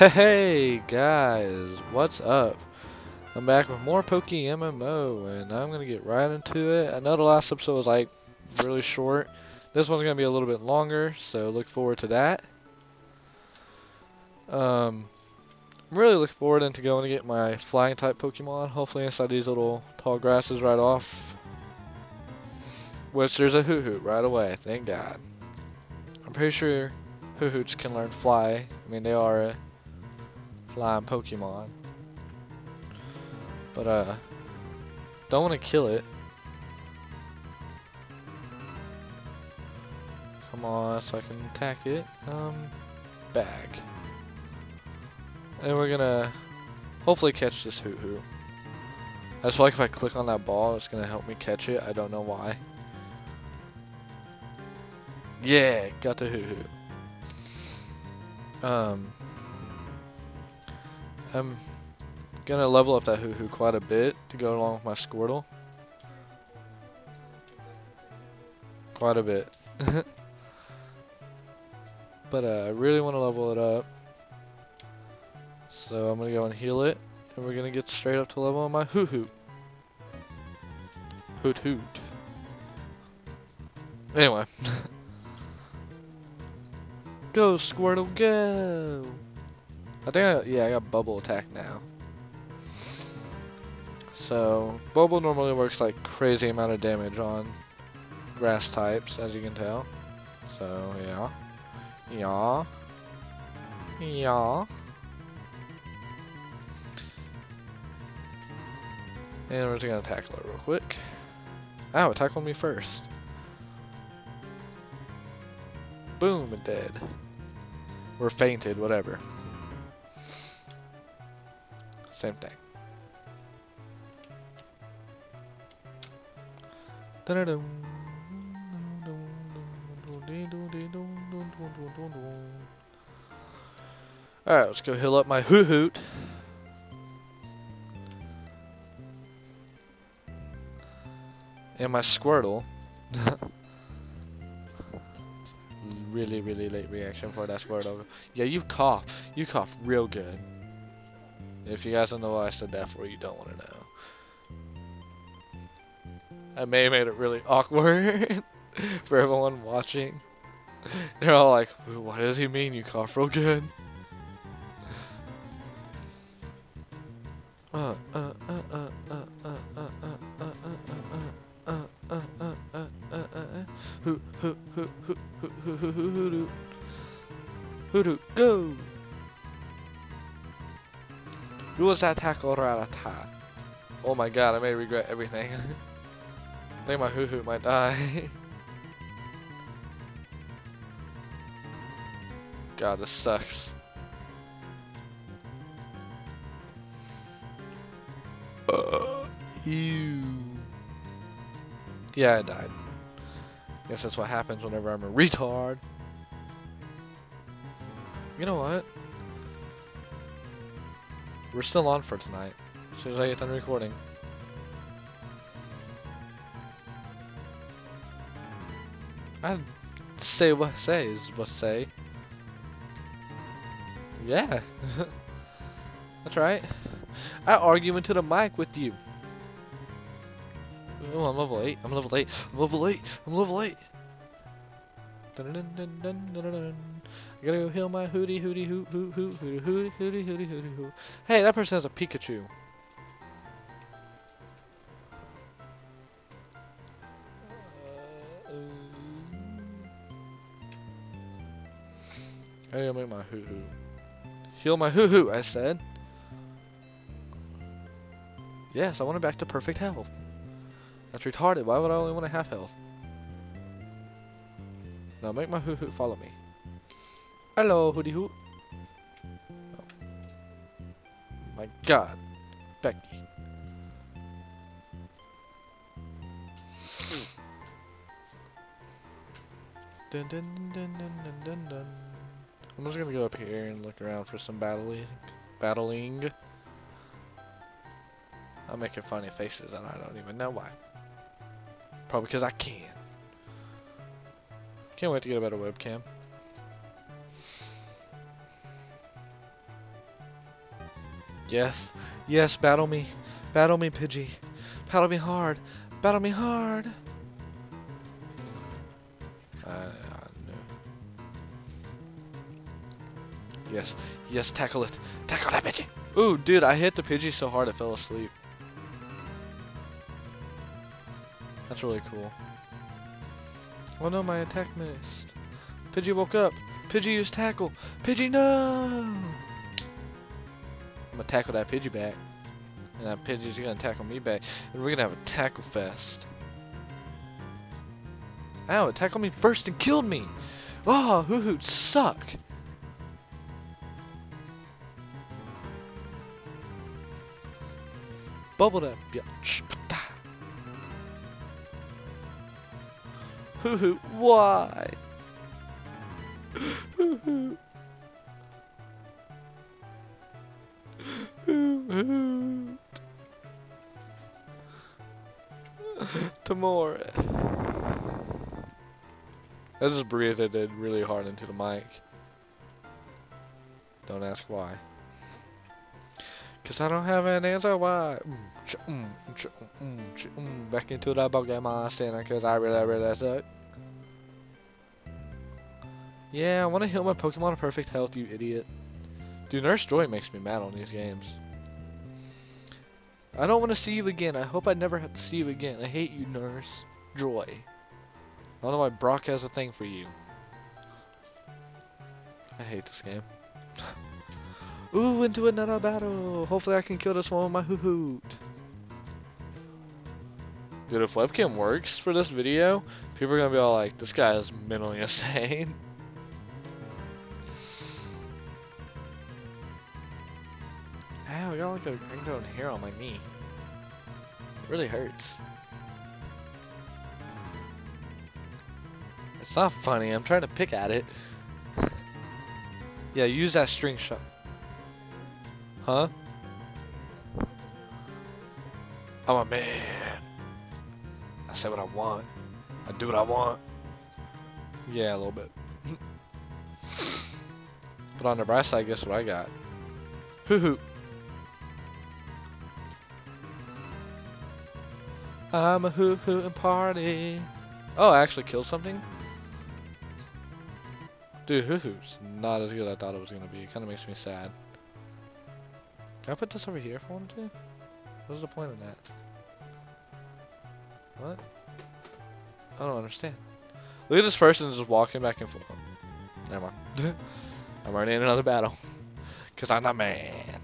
Hey guys, what's up? I'm back with more Poke MMO and I'm gonna get right into it. I know the last episode was like really short. This one's gonna be a little bit longer, so look forward to that. Um, I'm really looking forward into going to get my flying type Pokemon. Hopefully inside these little tall grasses right off. Which there's a Hoothoot right away, thank God. I'm pretty sure hoo hoots can learn fly. I mean they are a flying Pokemon. But, uh, don't want to kill it. Come on, so I can attack it. Um, bag. And we're gonna hopefully catch this Hoothoot. I just feel like if I click on that ball, it's gonna help me catch it. I don't know why. Yeah, got the Hoothoot. Um, I'm gonna level up that hoo-hoo quite a bit to go along with my Squirtle. Quite a bit. but uh, I really want to level it up. So I'm gonna go and heal it, and we're gonna get straight up to level on my hoo-hoo. Hoot hoot. Anyway. go Squirtle, go! I think, I, yeah, I got bubble attack now. So, bubble normally works like crazy amount of damage on grass types, as you can tell. So, yeah. Yeah. Yeah. And we're just gonna tackle it real quick. Ow, it tackled me first. Boom, dead. Or fainted, whatever. Same thing. Alright, let's go heal up my hoo hoot. And my Squirtle. really, really late reaction for that Squirtle. Yeah, you cough. You cough real good. If you guys don't know why I said that for, you don't want to know. I may have made it really awkward for everyone watching. They're all like, what does he mean you cough real good? Uh, uh, uh, uh, uh, uh, uh, uh, uh, uh, uh, uh, uh, uh, hoo, hoo, hoo, hoo, hoo, hoo, hoo, hoo, hoo, hoo, hoo, go! Who was that tackle Rattata? Oh my god, I may regret everything. I think my hoo-hoo might die. god, this sucks. Uh, ew. Yeah, I died. Guess that's what happens whenever I'm a retard. You know what? We're still on for tonight. As soon as I get done recording. I say what say is what say. Yeah. That's right. I argue into the mic with you. Oh, I'm level 8. I'm level 8. I'm level 8. I'm level 8. Dun dun dun I gotta go heal my hootie hootie hoot hoot hoot hootie hootie hootie hootie hootie hoot. Hey, that person has a Pikachu. I gotta make my hoo hoo. Heal my hoo hoo, I said. Yes, I want it back to perfect health. That's retarded. Why would I only want to have health? Now make my hoo hoo follow me. Hello, Hootie Hoot. Oh. My god. Becky. dun, dun, dun. I'm just gonna go up here and look around for some battling. Battling. I'm making funny faces and I don't even know why. Probably because I can. Can't wait to get a better webcam. Yes, yes, battle me. Battle me, Pidgey. Battle me hard. Battle me hard. Uh, no. Yes, yes, tackle it. Tackle that Pidgey. Ooh, dude, I hit the Pidgey so hard it fell asleep. That's really cool. Oh no, my attack missed. Pidgey woke up. Pidgey used tackle. Pidgey, no! I'm gonna tackle that Pidgey back. And that Pidgey's gonna tackle me back. And we're gonna have a tackle fest. Ow, it tackled me first and killed me! Oh, hoo hoots suck! Bubble that bitch. Hoo hoo, why? Hoo hoo. Hoo. Tomorrow. I just breathed it really hard into the mic. Don't ask why. Cause I don't have an answer why. Mm, mm, mm. Back into the Pokemon Center cause I really, really suck. Yeah, I want to heal my Pokemon to perfect health, you idiot. Dude, Nurse Joy makes me mad on these games. I don't want to see you again. I hope I never have to see you again. I hate you, Nurse Joy. I don't know why Brock has a thing for you. I hate this game. Ooh, into another battle. Hopefully I can kill this one with my hoo-hoot. Dude, if webcam works for this video, people are gonna be all like, this guy is mentally insane. Ow, I got like a ringtone hair on my knee. It really hurts. It's not funny, I'm trying to pick at it. yeah, use that string shot. Huh? I'm a man. I say what I want. I do what I want. Yeah, a little bit. but on the bright side, guess what I got? Hoo hoo. I'm a hoo hoo and party. Oh, I actually killed something? Dude, hoo hoo's not as good as I thought it was gonna be. It kinda makes me sad. Can I put this over here if I wanted to? What's the point of that? What? I don't understand. Look at this person just walking back and forth. Never mind. I'm already in another battle. Cause I'm a man.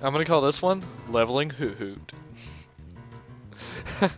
I'm gonna call this one Leveling Hoo Hoot.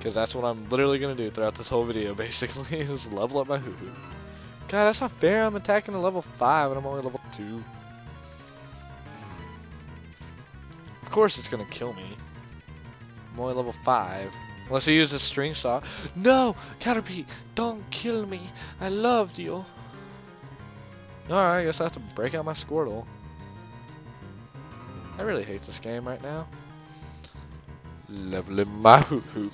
Cause that's what I'm literally gonna do throughout this whole video basically, is level up my Hoo Hoot. God, that's not fair. I'm attacking a level 5 and I'm only level 2. Of course it's gonna kill me. I'm only level 5. Unless he uses string shot. No! Caterpie! Don't kill me! I loved you! Alright, I guess I have to break out my Squirtle. I really hate this game right now. Leveling my hoop.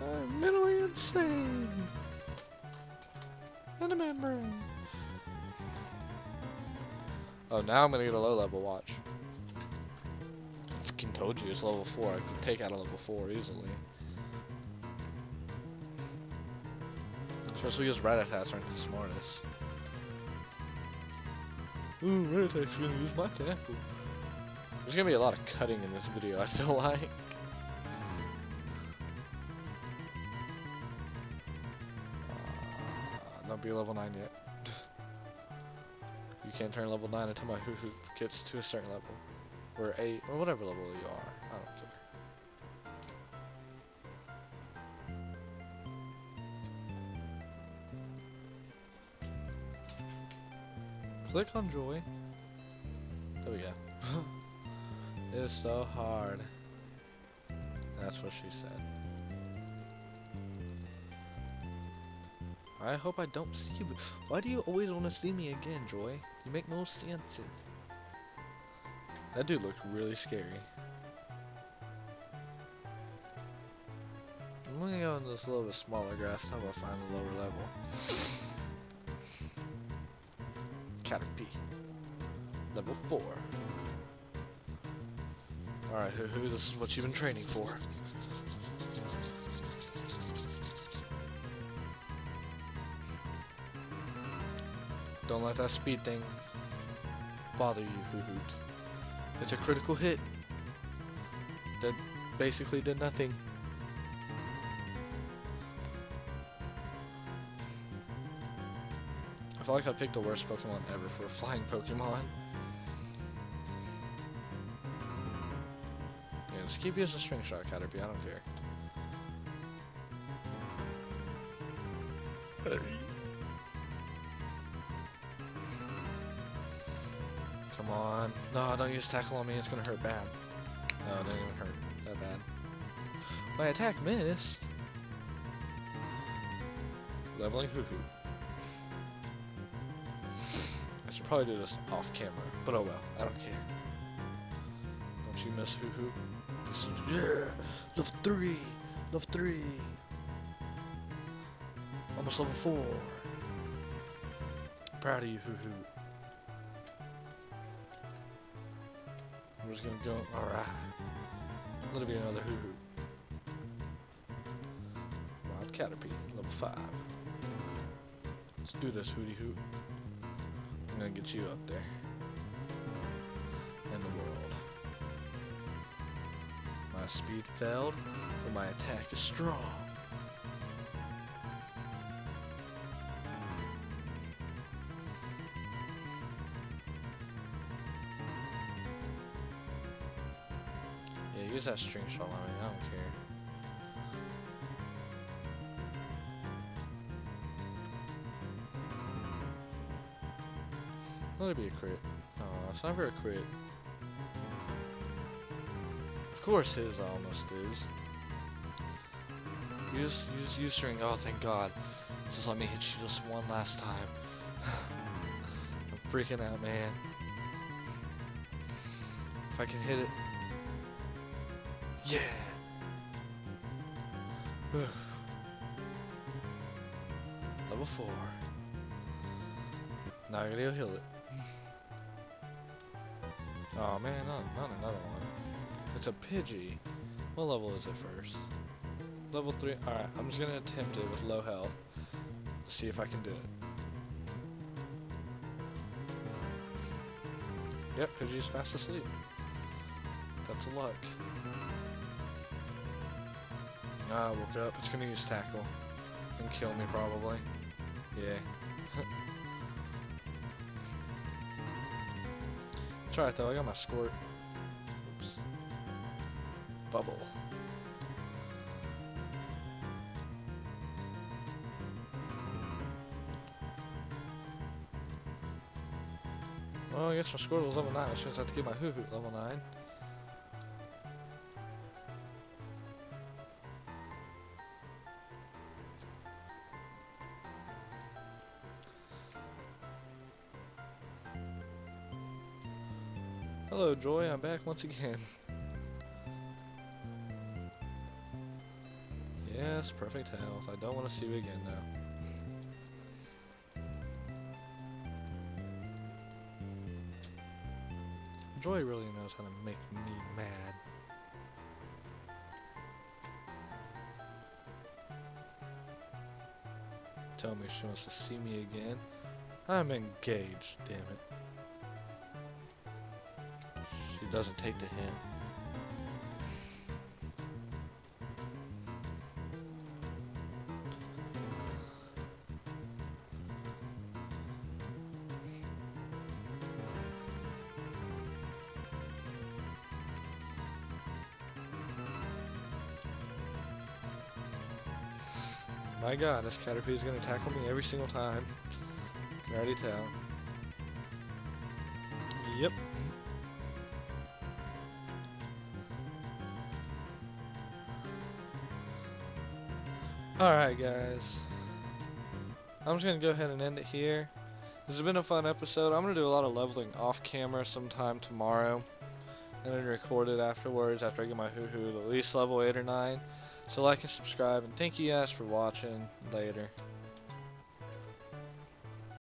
I'm mentally insane. And a membrane. Oh, now I'm gonna get a low level watch. Fucking told you it's level 4. I could take out a level 4 easily. Especially because Rattatas aren't the smartest. Ooh, Rattata's gonna use my tackle. There's gonna be a lot of cutting in this video, I feel like. Uh, not be level 9 yet. you can't turn level 9 until my hoo hoo gets to a certain level. Or 8, or whatever level you are. Click on joy. There we go. it is so hard. That's what she said. I hope I don't see you. Why do you always want to see me again, Joy? You make no sense. That dude looked really scary. I'm gonna go into this little bit smaller grass. How about find the lower level? Caterpie. Level 4. Alright, Hoo Hoo, this is what you've been training for. Don't let that speed thing bother you, Hoo Hoot. It's a critical hit that basically did nothing. I feel like I picked the worst Pokemon ever for a flying Pokemon. Yeah, just keep using String Shot, Caterpie, I don't care. Come on. No, don't use Tackle on me, it's gonna hurt bad. No, it didn't even hurt that bad. My attack missed. Leveling Hoo probably do this off camera, but oh well, I don't care. Don't you miss Hoo Hoo? This is, yeah! Level 3! Level 3! Almost level 4! Proud of you, Hoo Hoo. I'm just gonna go, alright. Let it be another Hoo Hoo. Wild Caterpie, level 5. Let's do this, Hootie Hoot. Gonna get you up there. In the world. My speed failed, but my attack is strong. Yeah, use that string shot on me, I don't care. Let it be a crit. Oh, it's never a crit. Of course his almost is. Use, use, use string. Oh, thank God. Just let me hit you just one last time. I'm freaking out, man. If I can hit it. Yeah! Level 4. Now I gotta heal it. Oh man, not, not another one. It's a Pidgey. What level is it first? Level 3. Alright, I'm just gonna attempt it with low health. See if I can do it. Yep, Pidgey's fast asleep. That's a luck. Ah, I woke up. It's gonna use tackle. And kill me probably. Yeah. It's it though, I got my squirt. Oops. Bubble. Well, I guess my Squirtle was level 9. I should have to get my Hoo Hoo level 9. Joy. I'm back once again. Yes, perfect health. I don't want to see you again now. Joy really knows how to make me mad. Tell me she wants to see me again. I'm engaged, damn it. Doesn't take the hint. My god, this Caterpie is gonna tackle me every single time. Can already tell. Yep. Alright guys. I'm just gonna go ahead and end it here. This has been a fun episode. I'm gonna do a lot of leveling off camera sometime tomorrow. And then record it afterwards after I get my hoo hoo at least level 8 or 9. So like and subscribe, and thank you guys for watching. Later.